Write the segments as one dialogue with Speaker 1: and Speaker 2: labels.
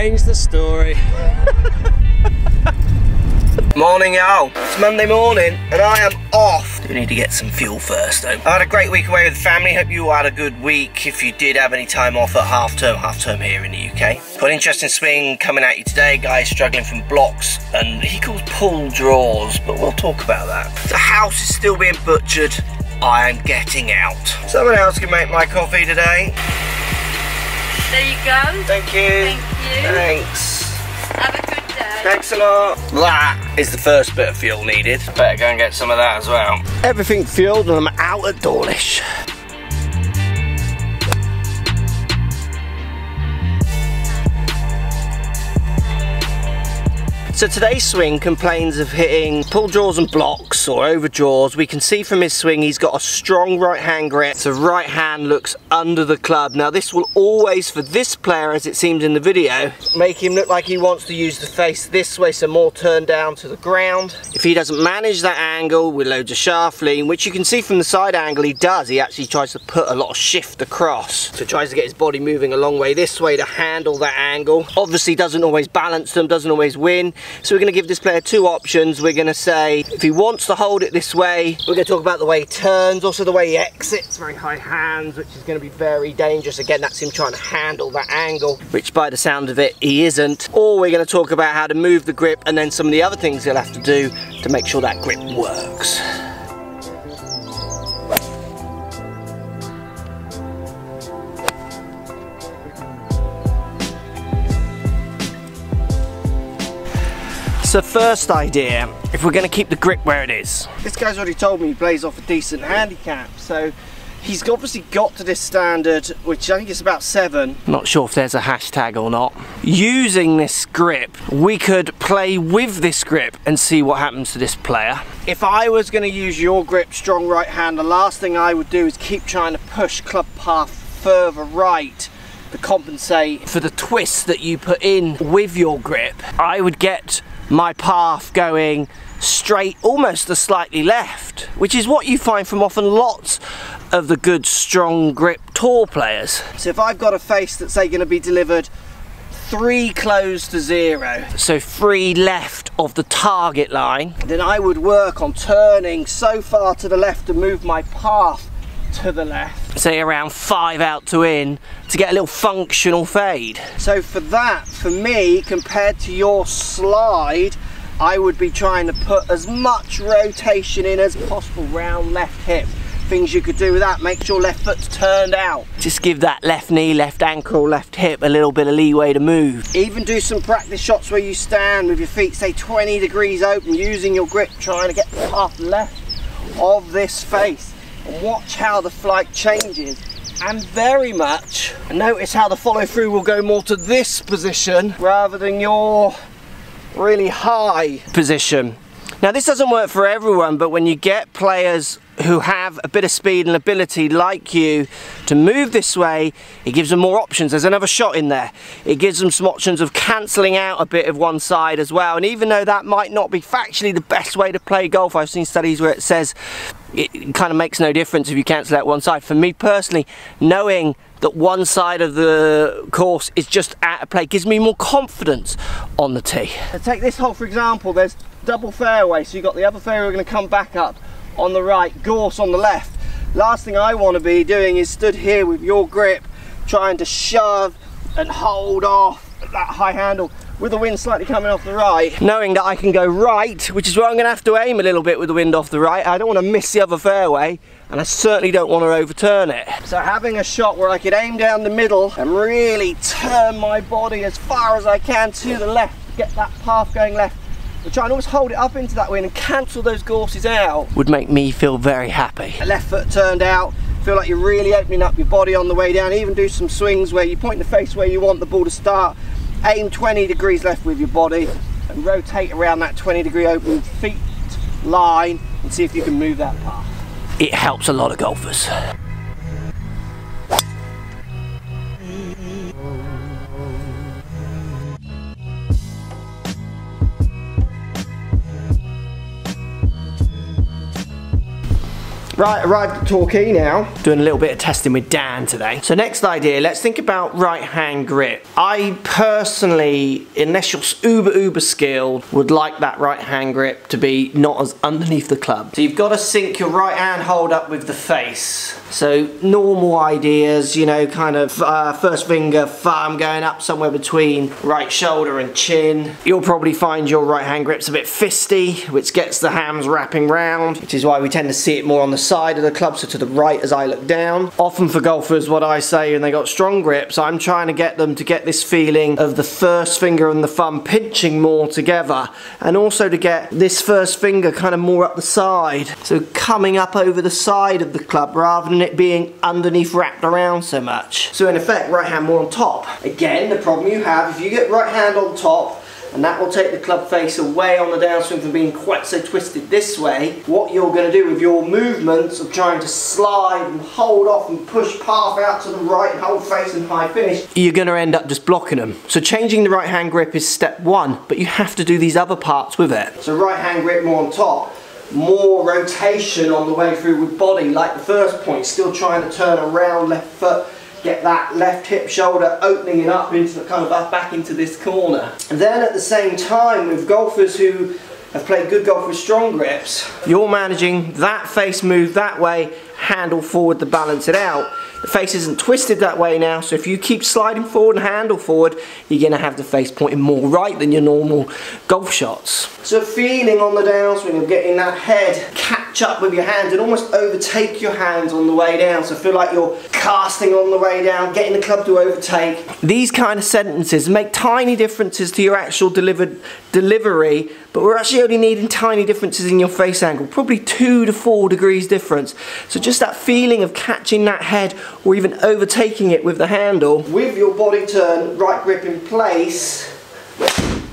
Speaker 1: change the story.
Speaker 2: Morning, y'all. It's Monday morning, and I am off. Do need to get some fuel first, though. I had a great week away with the family. Hope you all had a good week. If you did have any time off at half term, half term here in the UK. Got an interesting swing coming at you today. Guy struggling from blocks, and he calls pull draws, but we'll talk about that. The house is still being butchered. I am getting out. Someone else can make my coffee today.
Speaker 3: There you go.
Speaker 2: Thank you.
Speaker 3: Thank you.
Speaker 2: Thanks.
Speaker 3: Have a good day.
Speaker 2: Thanks a lot. That is the first bit of fuel needed. Better go and get some of that as well. Everything fueled and I'm out at Dawlish. So today's swing complains of hitting pull draws and blocks or over draws. We can see from his swing he's got a strong right hand grip. So right hand looks under the club. Now this will always, for this player as it seems in the video, make him look like he wants to use the face this way so more turned down to the ground. If he doesn't manage that angle with loads of shaft lean, which you can see from the side angle he does, he actually tries to put a lot of shift across. So tries to get his body moving a long way this way to handle that angle. Obviously doesn't always balance them, doesn't always win. So we're going to give this player two options. We're going to say if he wants to hold it this way, we're going to talk about the way he turns, also the way he exits, very high hands, which is going to be very dangerous. Again, that's him trying to handle that angle, which by the sound of it, he isn't. Or we're going to talk about how to move the grip and then some of the other things he'll have to do to make sure that grip works. So first idea, if we're going to keep the grip where it is. This guy's already told me he plays off a decent handicap, so he's obviously got to this standard, which I think is about seven. Not sure if there's a hashtag or not. Using this grip, we could play with this grip and see what happens to this player. If I was going to use your grip, strong right hand, the last thing I would do is keep trying to push club path further right to compensate for the twist that you put in with your grip. I would get my path going straight almost a slightly left which is what you find from often lots of the good strong grip tour players so if I've got a face that's say going to be delivered three close to zero so three left of the target line then I would work on turning so far to the left to move my path to the left. Say around five out to in to get a little functional fade. So for that, for me, compared to your slide, I would be trying to put as much rotation in as possible round left hip. Things you could do with that, make sure left foot's turned out. Just give that left knee, left ankle, left hip a little bit of leeway to move. Even do some practice shots where you stand with your feet, say 20 degrees open, using your grip, trying to get the path left of this face and watch how the flight changes and very much notice how the follow through will go more to this position rather than your really high position. Now this doesn't work for everyone but when you get players who have a bit of speed and ability like you to move this way it gives them more options. There's another shot in there. It gives them some options of cancelling out a bit of one side as well. And even though that might not be factually the best way to play golf I've seen studies where it says it kind of makes no difference if you cancel out one side. For me personally knowing that one side of the course is just out of play gives me more confidence on the tee. Take this hole for example, there's double fairway, so you've got the other fairway going to come back up on the right, gorse on the left. Last thing I want to be doing is stood here with your grip, trying to shove and hold off that high handle with the wind slightly coming off the right, knowing that I can go right, which is where I'm going to have to aim a little bit with the wind off the right. I don't want to miss the other fairway, and I certainly don't want to overturn it. So having a shot where I could aim down the middle and really turn my body as far as I can to the left, get that path going left, but try and always hold it up into that wind and cancel those gorses out would make me feel very happy. A left foot turned out, feel like you're really opening up your body on the way down, even do some swings where you point the face where you want the ball to start, aim 20 degrees left with your body and rotate around that 20 degree open feet line and see if you can move that path. It helps a lot of golfers. Right, arrived at Torquay now. Doing a little bit of testing with Dan today. So next idea, let's think about right hand grip. I personally, unless you're uber uber skilled, would like that right hand grip to be not as underneath the club. So you've got to sync your right hand hold up with the face. So normal ideas, you know, kind of uh, first finger, thumb going up somewhere between right shoulder and chin. You'll probably find your right hand grip's a bit fisty, which gets the hams wrapping round, which is why we tend to see it more on the side of the club, so to the right as I look down. Often for golfers, what I say and they got strong grips, I'm trying to get them to get this feeling of the first finger and the thumb pinching more together, and also to get this first finger kind of more up the side. So coming up over the side of the club rather than it being underneath wrapped around so much. So in effect, right hand more on top. Again, the problem you have, if you get right hand on top, and that will take the club face away on the downswing from being quite so twisted this way. What you're going to do with your movements of trying to slide and hold off and push path out to the right and hold face and high finish, you're going to end up just blocking them. So changing the right hand grip is step one, but you have to do these other parts with it. So right hand grip more on top more rotation on the way through with body like the first point still trying to turn around left foot get that left hip shoulder opening it up into the kind of back into this corner. And then at the same time with golfers who have played good golf with strong grips you're managing that face move that way handle forward to balance it out the face isn't twisted that way now, so if you keep sliding forward and handle forward, you're going to have the face pointing more right than your normal golf shots. So feeling on the downswing of getting that head catch up with your hands and almost overtake your hands on the way down. So feel like you're casting on the way down, getting the club to overtake. These kind of sentences make tiny differences to your actual delivered delivery, but we're actually only needing tiny differences in your face angle, probably two to four degrees difference. So just that feeling of catching that head or even overtaking it with the handle with your body turn, right grip in place,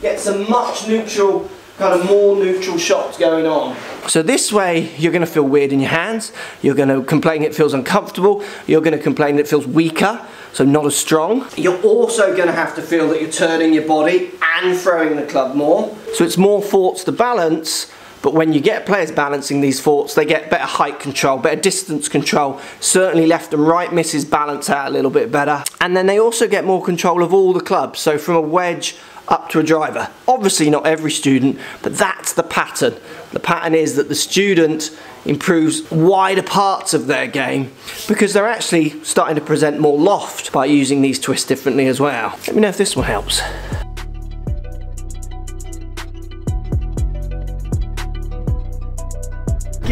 Speaker 2: get some much neutral, kind of more neutral shots going on. So this way you're going to feel weird in your hands, you're going to complain it feels uncomfortable, you're going to complain it feels weaker, so not as strong. You're also going to have to feel that you're turning your body and throwing the club more. So it's more thoughts to balance, but when you get players balancing these forts, they get better height control, better distance control. Certainly left and right misses balance out a little bit better. And then they also get more control of all the clubs. So from a wedge up to a driver. Obviously not every student, but that's the pattern. The pattern is that the student improves wider parts of their game because they're actually starting to present more loft by using these twists differently as well. Let me know if this one helps.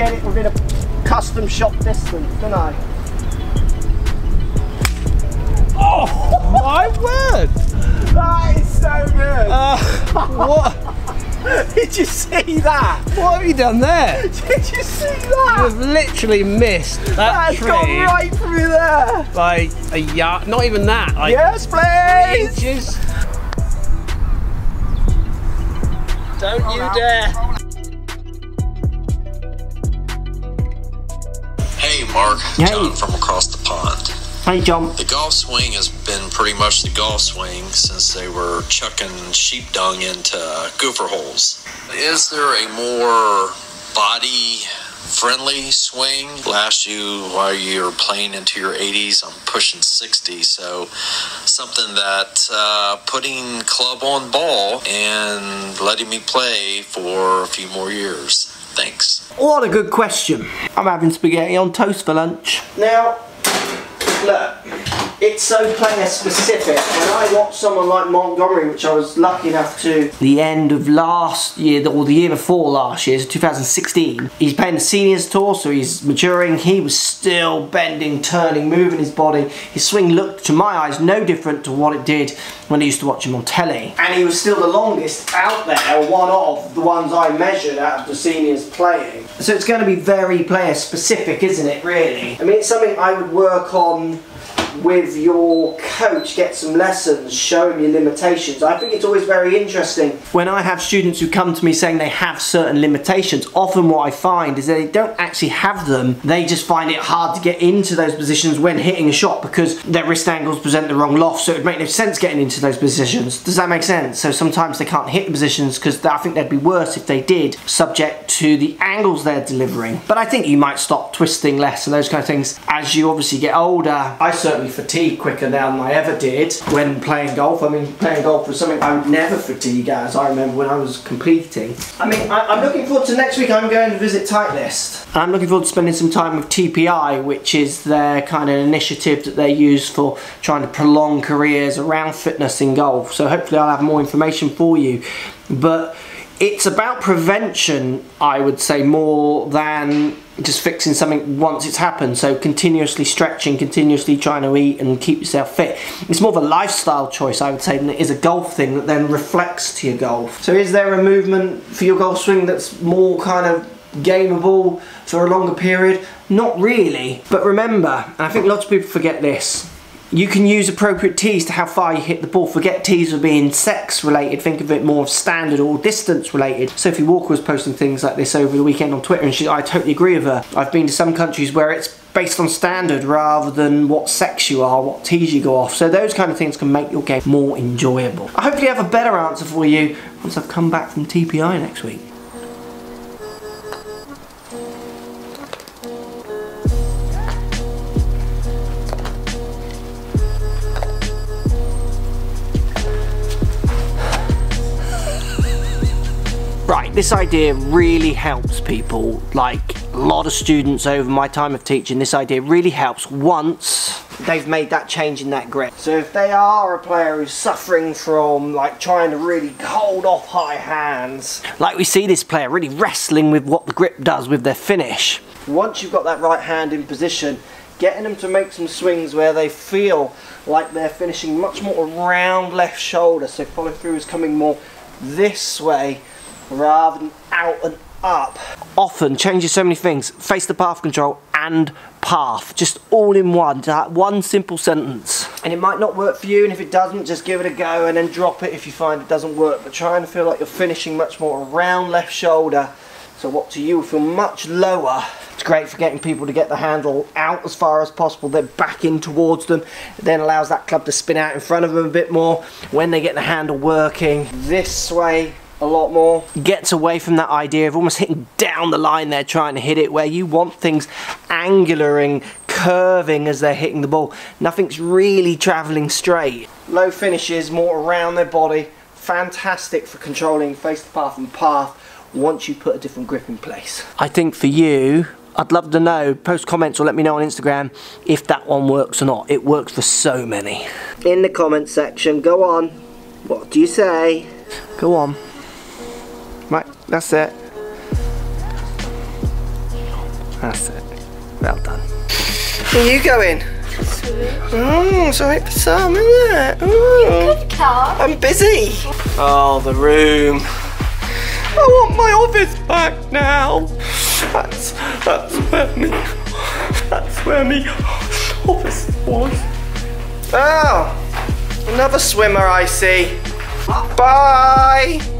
Speaker 2: get it within a custom shot distance, don't I?
Speaker 1: Oh my word!
Speaker 2: That is so good!
Speaker 1: Uh, what?
Speaker 2: Did you see that?
Speaker 1: What have you done there?
Speaker 2: Did you see that?
Speaker 1: You've literally missed that
Speaker 2: That's
Speaker 1: tree
Speaker 2: gone right through there.
Speaker 1: by a yard. Not even that. Like
Speaker 2: yes, please.
Speaker 1: inches. Don't you dare!
Speaker 4: Hey, Mark.
Speaker 2: Hey.
Speaker 4: John from across the pond.
Speaker 2: Hey, John.
Speaker 4: The golf swing has been pretty much the golf swing since they were chucking sheep dung into gopher holes. Is there a more body friendly swing? Last you while you're playing into your 80s, I'm pushing 60, so something that uh, putting club on ball and letting me play for a few more years. Thanks.
Speaker 2: What a good question. I'm having spaghetti on toast for lunch. Now, look, it's so player specific. When I watch someone like Montgomerie, which I was lucky enough to, the end of last year, or the year before last year, so 2016, he's playing the seniors tour, so he's maturing. He was still bending, turning, moving his body. His swing looked, to my eyes, no different to what it did when I used to watch him on telly. And he was still the longest out there, one of the ones I measured out of the seniors playing. So it's going to be very player specific, isn't it, really? I mean, it's something I would work on with your coach, get some lessons, show him your limitations. I think it's always very interesting. When I have students who come to me saying they have certain limitations, often what I find is they don't actually have them. They just find it hard to get into those positions when hitting a shot because their wrist angles present the wrong loft, so it would make no sense getting into those positions. Does that make sense? So sometimes they can't hit the positions because I think they'd be worse if they did, subject to the angles they're delivering. But I think you might stop twisting less and those kind of things as you obviously get older. I certainly fatigue quicker now than I ever did when playing golf. I mean, playing golf was something I would never fatigue as I remember when I was competing. I mean, I, am looking forward to next week. I'm going to visit Titleist. And I'm looking forward to spending some time with TPI, which is their kind of initiative that they use for trying to prolong careers around fitness in golf. So hopefully I'll have more information for you. But it's about prevention, I would say, more than just fixing something once it's happened. So continuously stretching, continuously trying to eat and keep yourself fit. It's more of a lifestyle choice, I would say, than it is a golf thing that then reflects to your golf. So is there a movement for your golf swing that's more kind of gameable for a longer period? Not really. But remember, and I think lots of people forget this, you can use appropriate tees to how far you hit the ball. Forget tees of being sex related, think of it more of standard or distance related. Sophie Walker was posting things like this over the weekend on Twitter and she, I totally agree with her. I've been to some countries where it's based on standard rather than what sex you are, what tees you go off. So those kind of things can make your game more enjoyable. I hopefully have a better answer for you once I've come back from TPI next week. This idea really helps people, like a lot of students over my time of teaching, this idea really helps once they've made that change in that grip. So if they are a player who's suffering from like trying to really hold off high hands, like we see this player really wrestling with what the grip does with their finish. Once you've got that right hand in position, getting them to make some swings where they feel like they're finishing much more around left shoulder, so follow through is coming more this way rather than out and up. Often changes so many things. Face the path control and path. Just all in one. That one simple sentence. And it might not work for you and if it doesn't just give it a go and then drop it if you find it doesn't work. But try and feel like you're finishing much more around left shoulder. So what to you will feel much lower. It's great for getting people to get the handle out as far as possible, then back in towards them. It then allows that club to spin out in front of them a bit more when they get the handle working. This way a lot more. Gets away from that idea of almost hitting down the line they're trying to hit it, where you want things angular and curving as they're hitting the ball. Nothing's really travelling straight. Low finishes, more around their body. Fantastic for controlling face to path and path once you put a different grip in place. I think for you, I'd love to know, post comments or let me know on Instagram if that one works or not. It works for so many. In the comments section, go on. What do you say? Go on. Right, that's it. That's it. Well done. Where are you going? Mm, oh, sorry for some, isn't it? Oh, I'm busy. Oh, the room. I want my office back now. That's that's where me that's where me office was. Oh, another swimmer I see. Bye.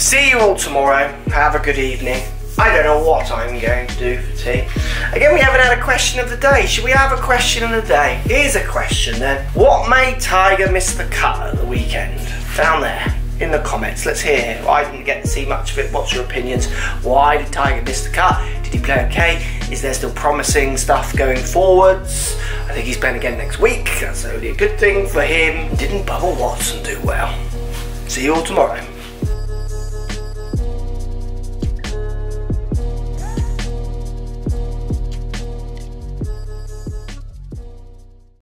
Speaker 2: See you all tomorrow. Have a good evening. I don't know what I'm going to do for tea. Again, we haven't had a question of the day. Should we have a question of the day? Here's a question then. What made Tiger miss the cut at the weekend? Down there in the comments. Let's hear. I didn't get to see much of it. What's your opinions? Why did Tiger miss the cut? Did he play okay? Is there still promising stuff going forwards? I think he's playing again next week. That's only a good thing for him. Didn't Bubba Watson do well? See you all tomorrow.